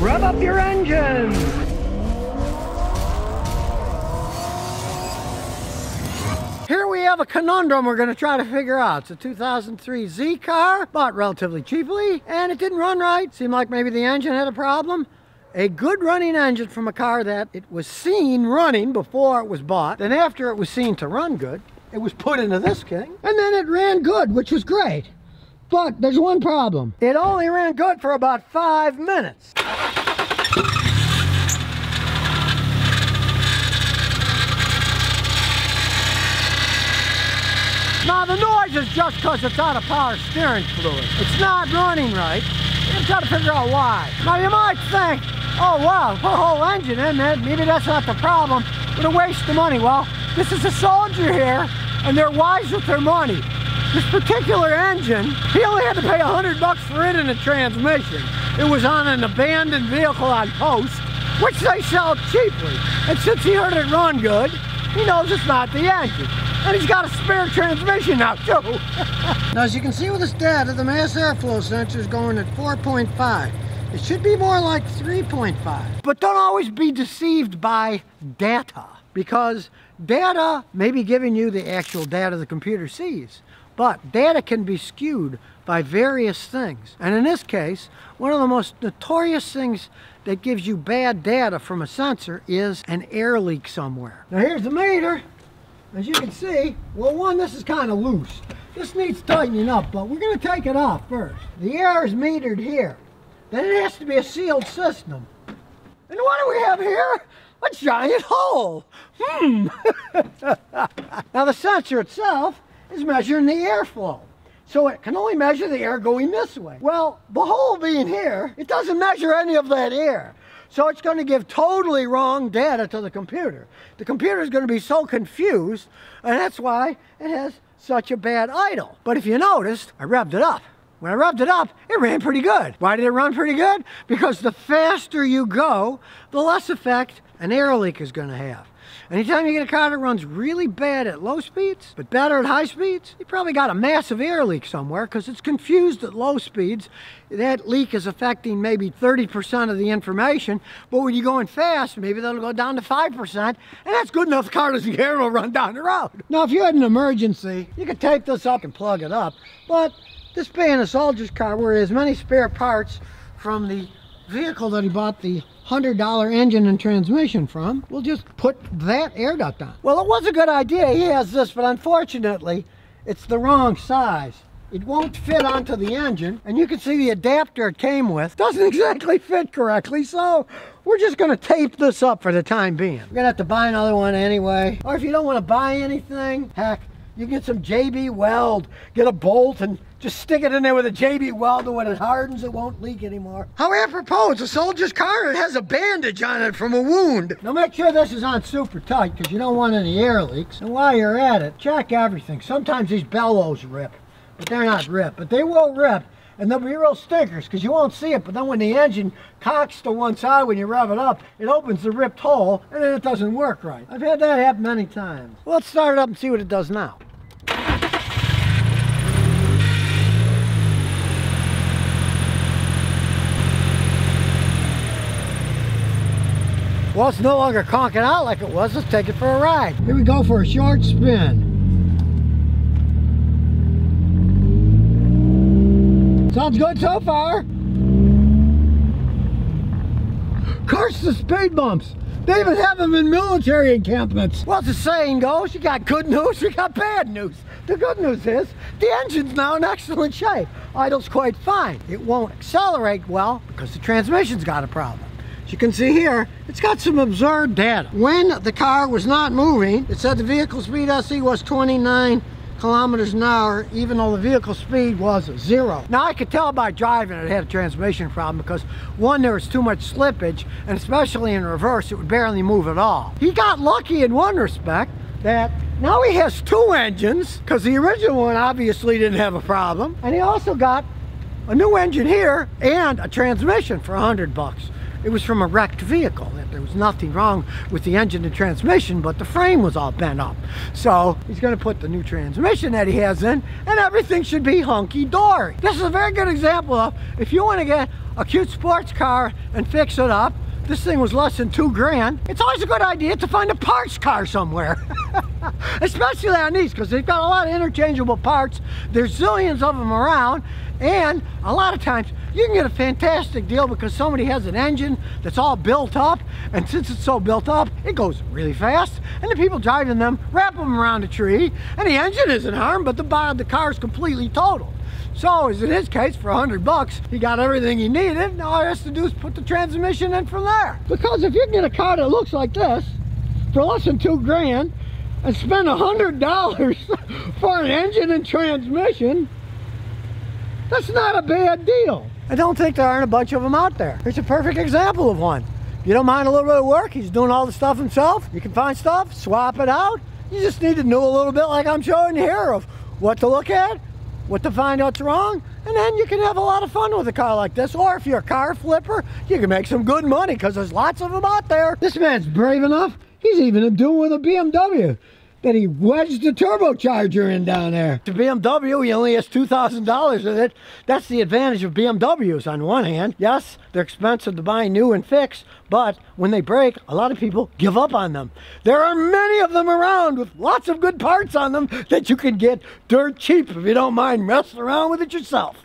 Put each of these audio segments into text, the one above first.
Rev up your engine! Here we have a conundrum we're going to try to figure out. It's a 2003 Z car, bought relatively cheaply, and it didn't run right. Seemed like maybe the engine had a problem. A good running engine from a car that it was seen running before it was bought. Then after it was seen to run good, it was put into this thing. And then it ran good, which was great. But there's one problem. It only ran good for about five minutes. Now the noise is just because it's out of power steering fluid. It's not running right. I'm trying to figure out why. Now you might think, oh wow, put a whole engine eh, in there, maybe that's not the problem. What a waste of money. Well, this is a soldier here, and they're wise with their money. This particular engine, he only had to pay a hundred bucks for it in a transmission. It was on an abandoned vehicle on post, which they sell cheaply. And since he heard it run good, he knows it's not the engine. And he's got a spare transmission now too. now as you can see with this data, the mass airflow sensor is going at 4.5. It should be more like 3.5. But don't always be deceived by data because data may be giving you the actual data the computer sees. But data can be skewed by various things. And in this case, one of the most notorious things that gives you bad data from a sensor is an air leak somewhere. Now here's the meter. As you can see, well one, this is kind of loose. This needs tightening up, but we're going to take it off first. The air is metered here. Then it has to be a sealed system. And what do we have here? A giant hole. Hmm. now the sensor itself is measuring the airflow. So it can only measure the air going this way. Well, the hole being here, it doesn't measure any of that air. So it's going to give totally wrong data to the computer. The computer is going to be so confused, and that's why it has such a bad idle. But if you noticed, I revved it up. When I revved it up, it ran pretty good. Why did it run pretty good? Because the faster you go, the less effect an air leak is going to have. Anytime you get a car that runs really bad at low speeds, but better at high speeds, you probably got a massive air leak somewhere because it's confused at low speeds. That leak is affecting maybe 30% of the information, but when you're going fast, maybe that'll go down to 5%, and that's good enough the car doesn't care, it'll run down the road. Now, if you had an emergency, you could tape this up and plug it up, but this being a soldier's car where he has many spare parts from the vehicle that he bought the $100 engine and transmission from, we'll just put that air duct on. Well, it was a good idea. He has this, but unfortunately, it's the wrong size. It won't fit onto the engine, and you can see the adapter it came with doesn't exactly fit correctly, so we're just gonna tape this up for the time being. We're gonna have to buy another one anyway. Or if you don't wanna buy anything, heck, you get some JB Weld, get a bolt and just stick it in there with a JB Weld and when it hardens it won't leak anymore. How apropos, it's a soldier's car it has a bandage on it from a wound. Now make sure this is on super tight because you don't want any air leaks. And while you're at it, check everything. Sometimes these bellows rip, but they're not ripped, but they will rip and they'll be real stickers because you won't see it but then when the engine cocks to one side when you rev it up it opens the ripped hole and then it doesn't work right I've had that happen many times well, let's start it up and see what it does now Well, it's no longer conking out like it was. Let's take it for a ride. Here we go for a short spin. Sounds good so far. Curse the speed bumps. They even have them in military encampments. Well, the saying goes, you got good news, you got bad news. The good news is, the engine's now in excellent shape. Idles quite fine. It won't accelerate well because the transmission's got a problem. You can see here, it's got some absurd data. When the car was not moving, it said the vehicle speed SE was 29 kilometers an hour, even though the vehicle speed was zero. Now I could tell by driving it had a transmission problem because one, there was too much slippage, and especially in reverse, it would barely move at all. He got lucky in one respect that now he has two engines because the original one obviously didn't have a problem. And he also got a new engine here and a transmission for hundred bucks. It was from a wrecked vehicle. There was nothing wrong with the engine and transmission, but the frame was all bent up. So he's going to put the new transmission that he has in, and everything should be hunky-dory. This is a very good example of if you want to get a cute sports car and fix it up. This thing was less than two grand. It's always a good idea to find a parts car somewhere. Especially on these, because they've got a lot of interchangeable parts. There's zillions of them around, and a lot of times you can get a fantastic deal because somebody has an engine that's all built up and since it's so built up it goes really fast and the people driving them wrap them around a tree and the engine isn't harmed but the of the car is completely totaled. So as in his case for a hundred bucks he got everything he needed and all he has to do is put the transmission in from there. Because if you can get a car that looks like this for less than two grand and spend a hundred dollars for an engine and transmission that's not a bad deal I don't think there aren't a bunch of them out there. It's a perfect example of one. You don't mind a little bit of work, he's doing all the stuff himself. You can find stuff, swap it out. You just need to know a little bit like I'm showing you here of what to look at, what to find what's wrong, and then you can have a lot of fun with a car like this. Or if you're a car flipper, you can make some good money because there's lots of them out there. This man's brave enough. He's even doing with a BMW that he wedged the turbocharger in down there. The BMW, he only has $2,000 in it. That's the advantage of BMWs on one hand. Yes, they're expensive to buy new and fix, but when they break, a lot of people give up on them. There are many of them around with lots of good parts on them that you can get dirt cheap if you don't mind messing around with it yourself.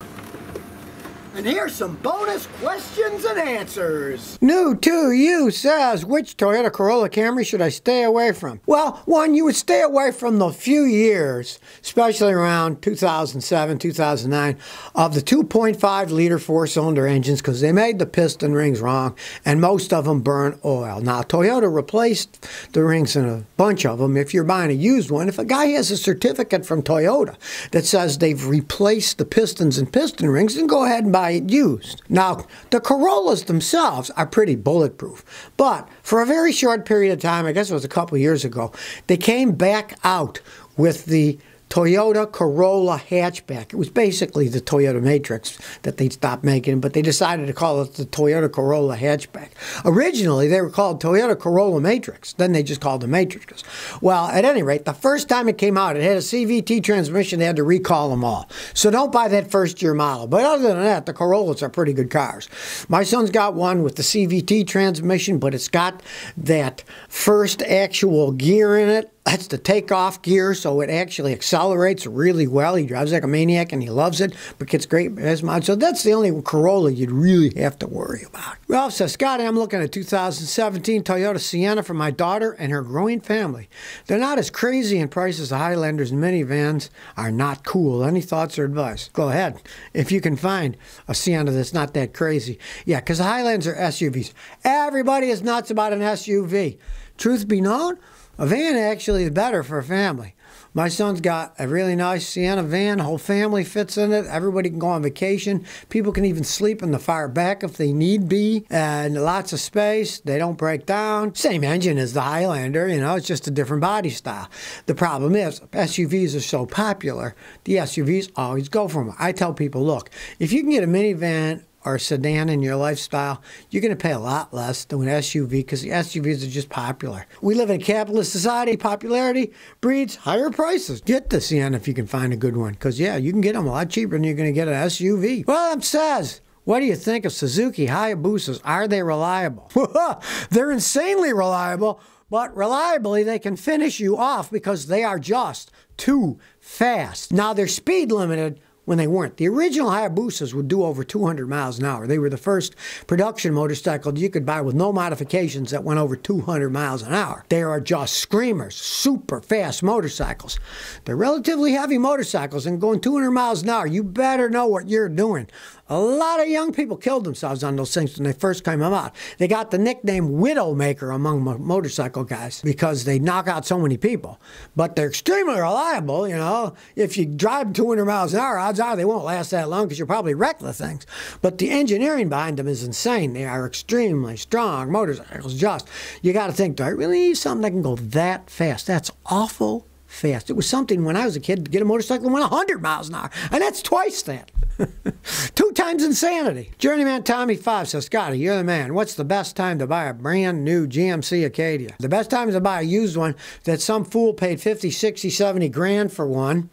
And here's some bonus questions and answers. New to you says, which Toyota Corolla Camry should I stay away from? Well, one, you would stay away from the few years, especially around 2007, 2009, of the 2.5 liter four cylinder engines because they made the piston rings wrong and most of them burn oil. Now, Toyota replaced the rings in a bunch of them if you're buying a used one. If a guy has a certificate from Toyota that says they've replaced the pistons and piston rings, then go ahead and buy used. Now, the Corollas themselves are pretty bulletproof, but for a very short period of time, I guess it was a couple years ago, they came back out with the Toyota Corolla hatchback. It was basically the Toyota Matrix that they stopped making, but they decided to call it the Toyota Corolla hatchback. Originally, they were called Toyota Corolla Matrix. Then they just called the Matrix. Well, at any rate, the first time it came out, it had a CVT transmission. They had to recall them all. So don't buy that first year model. But other than that, the Corollas are pretty good cars. My son's got one with the CVT transmission, but it's got that first actual gear in it that's the takeoff gear, so it actually accelerates really well. He drives like a maniac and he loves it, but gets great as mod. So that's the only Corolla you'd really have to worry about. Ralph says, Scotty, I'm looking at 2017 Toyota Sienna for my daughter and her growing family. They're not as crazy in price as the Highlanders and minivans are not cool. Any thoughts or advice? Go ahead. If you can find a Sienna that's not that crazy. Yeah, because the Highlanders are SUVs. Everybody is nuts about an SUV. Truth be known, a van actually is better for a family. My son's got a really nice Sienna van. Whole family fits in it. Everybody can go on vacation. People can even sleep in the far back if they need be. And lots of space. They don't break down. Same engine as the Highlander. You know, it's just a different body style. The problem is SUVs are so popular. The SUVs always go for them. I tell people, look, if you can get a minivan or sedan in your lifestyle, you're going to pay a lot less than an SUV because the SUVs are just popular. We live in a capitalist society. Popularity breeds higher prices. Get the Sienna if you can find a good one because, yeah, you can get them a lot cheaper than you're going to get an SUV. Well, it says, what do you think of Suzuki Hayabusas? Are they reliable? They're insanely reliable, but reliably they can finish you off because they are just too fast. Now they're speed limited, when they weren't. The original Hayabusas would do over 200 miles an hour. They were the first production motorcycle you could buy with no modifications that went over 200 miles an hour. They are just screamers, super fast motorcycles. They're relatively heavy motorcycles and going 200 miles an hour. You better know what you're doing. A lot of young people killed themselves on those things when they first came out. They got the nickname Widowmaker among motorcycle guys because they knock out so many people. But they're extremely reliable, you know. If you drive 200 miles an hour, odds are they won't last that long because you'll probably wreck the things. But the engineering behind them is insane. They are extremely strong motorcycles. Just, you got to think, do I really need something that can go that fast? That's awful fast. It was something when I was a kid to get a motorcycle that went 100 miles an hour, and that's twice that. Two times insanity. Journeyman Tommy Five says, Scotty, you're the man. What's the best time to buy a brand new GMC Acadia? The best time is to buy a used one that some fool paid 50, 60, 70 grand for one,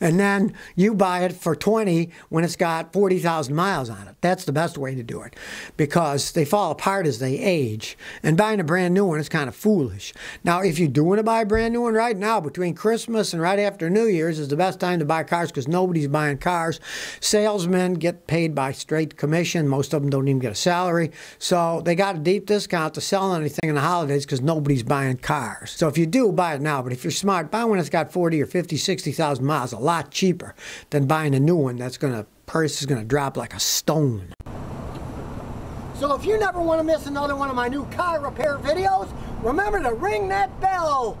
and then you buy it for 20 when it's got 40,000 miles on it. That's the best way to do it because they fall apart as they age. And buying a brand new one is kind of foolish. Now, if you do want to buy a brand new one right now, between Christmas and right after New Year's is the best time to buy cars because nobody's buying cars. Salesmen get paid by straight commission. Most of them don't even get a salary. So they got a deep discount to sell anything in the holidays because nobody's buying cars. So if you do, buy it now. But if you're smart, buy one that's got 40 or 50, 60,000 miles, a lot cheaper than buying a new one that's going to, price is going to drop like a stone. So if you never want to miss another one of my new car repair videos, remember to ring that bell.